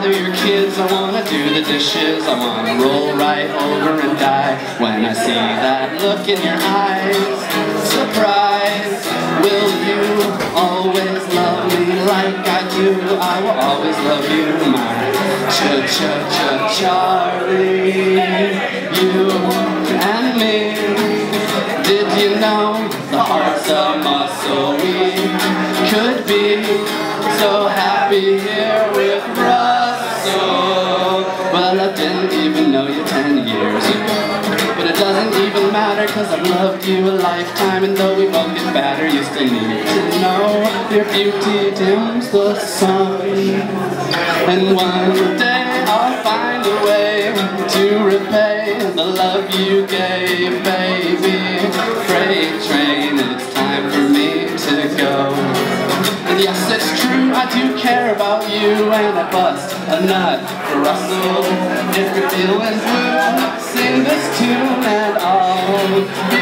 father your kids, I wanna do the dishes, I wanna roll right over and die. When I see that look in your eyes, surprise, will you always love me like I do? I will always love you, my cha-cha-cha-Charlie, you and me. Did you know the heart's a muscle we could be so happy here with Russell? Matter cause I've loved you a lifetime And though we both get better, you still need to know Your beauty dims the sun. And one day I'll find a way to repay the love you gave, baby. Freight train, and it's time for me to go. And yes, it's true, I do care about you And I bust a nut for Russell. If you're feeling blue Thank you.